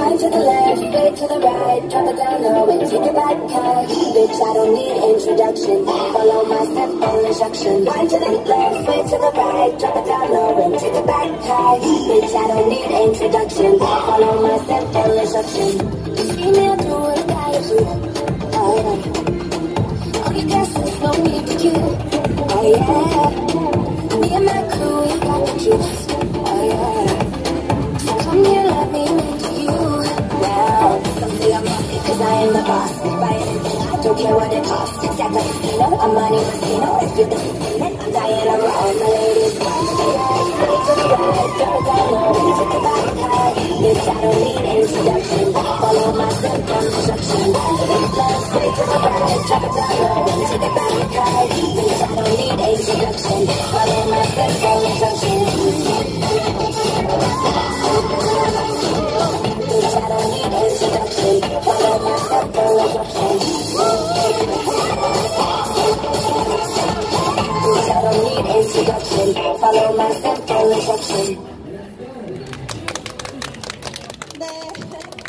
wind to the left, straight to the right, drop it down low and take it down low and take it back. Bitch, I don't need my it it need introduction. Follow my simple instruction. Me do what I do. Oh yeah. All you guesses no need to do. Oh yeah. Me and my crew, we got the juice. Oh yeah. Come here, let me into you. Well, some say I'm bossy cause I am the boss. Don't care what it costs. Like a casino, I'm money casino. If you're the feeling, I'm dying around. My ladies, one to introduction. Follow my simple instruction.